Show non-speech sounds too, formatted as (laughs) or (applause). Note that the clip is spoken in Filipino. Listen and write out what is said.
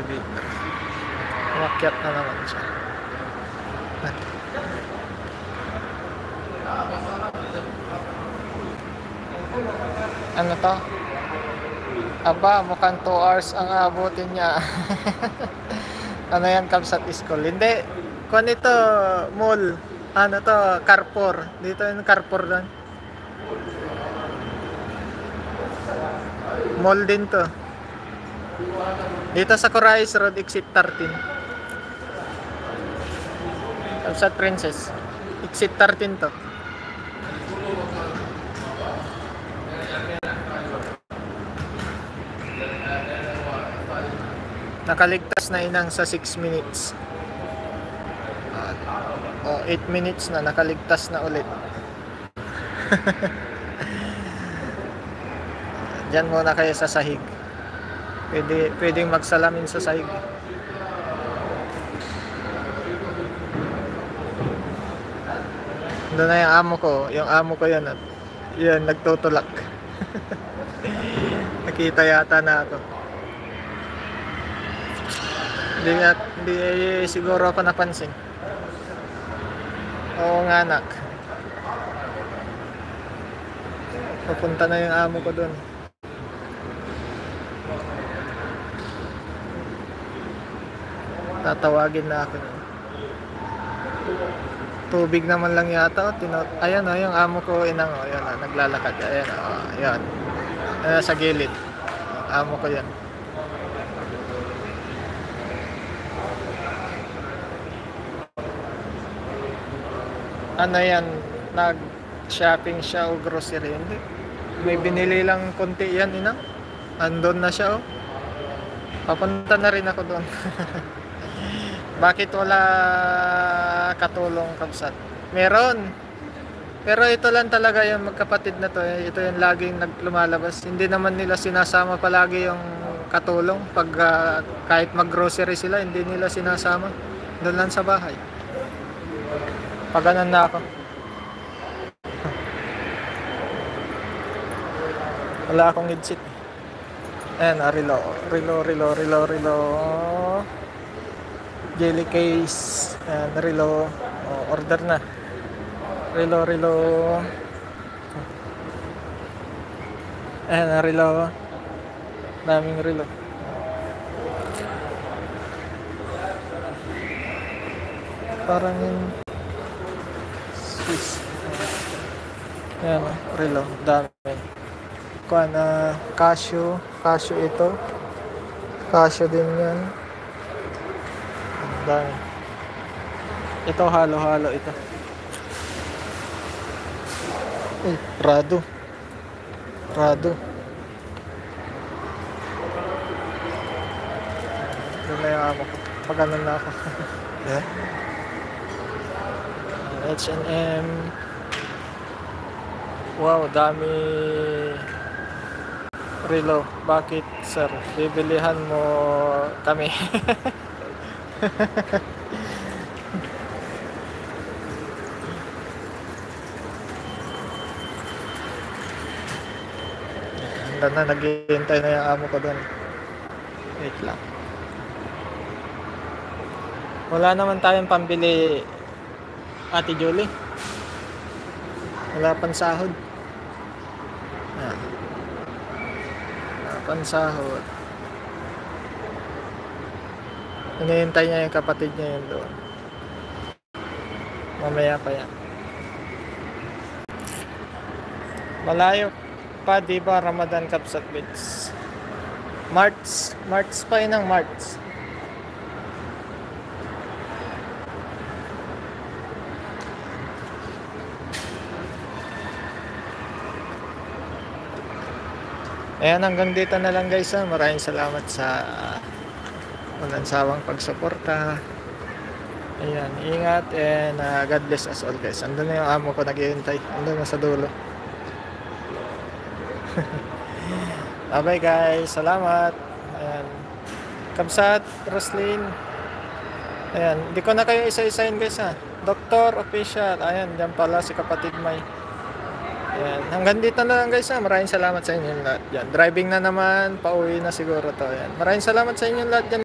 elevator. Umakyat na naman siya. Ano to? Aba, mukhang 2 hours ang abutin niya. (laughs) ano yan, Kamsat School? Hindi. Kung ito, mall. Ano to, Carrefour. Dito yung Carrefour doon. Mall din to. Dito sa Corais Road, exit 13. Kamsat Princess. Exit 13 to. Nakaligtas na inang sa 6 minutes. At, oh, 8 minutes na nakaligtas na ulit. (laughs) Diyan muna kayo sa sahig. Pwede, pwedeng magsalamin sa sahig. Doon na yung amo ko. Yung amo ko yan. At, yan, nagtutulak. (laughs) Nakita yata na ako. Hindi, nga- hindi siguro ako napansin. Oo nga anak. Pupunta na yung amo ko doon. Tatawagin na ako. Tubig naman lang yata. Oh, tinot ayan oh, yung amo ko inang oh, ayan oh, naglalakad. Ayan oh, ayan. Ayan, sa gilid. Amo ko yan. ano yan, nag-shopping siya o grocery, hindi. May binili lang konti yan, ina. Andon na siya, oh. Papunta na rin ako doon. (laughs) Bakit wala katulong kabsat? Meron. Pero ito lang talaga yung magkapatid na to. eh. Ito yung laging naglumalabas. Hindi naman nila sinasama palagi yung katulong. Pag ah, kahit mag-grocery sila, hindi nila sinasama. Doon lang sa bahay. Paganan na ako. Wala akong headset. Ayan, ah, relo. Relo, relo, relo, relo. Jelly case. Ayan, relo. Oh, order na. Relo, relo. Ah, relo. Daming relo. Parang yung Swiss. Ayan, oh, relo. Dami. Kuha na Casio. Casio ito. Casio din yan. Dami. Ito halo-halo ito. Uy, Prado. Prado. Doon na yung amo ko. Pag-ano na ako. yeah. (laughs) H&M. Wow, dami Relo. Bakit, sir? Bibilihan mo kami. (laughs) Hanggang na naghihintay na yung amo ko doon. Wait lang. Wala naman tayong pambili Ate Julie. Wala pang sahod. Wala pang sahod. Hinihintay niya yung kapatid niya yun doon. Mamaya pa yan. Malayo pa, di ba? Ramadan Kapsat Beach. March. March pa yun ang March. Ayan, hanggang dito na lang guys. Ha. Maraming salamat sa walang sawang pagsuporta. Ayan, ingat and uh, God bless us all guys. Andun na yung amo ko naghihintay. Andun na sa dulo. (laughs) Bye-bye guys. Salamat. Ayan. Kamsat, Roslyn. Ayan, hindi ko na kayo isa-isahin guys ha. Doktor, official. Ayan, dyan pala si kapatid May. Ayan. Hanggang dito na lang guys ha. Maraming salamat sa inyong lahat. Yan. Driving na naman. Pauwi na siguro to. Ayan. Maraming salamat sa inyong lahat dyan.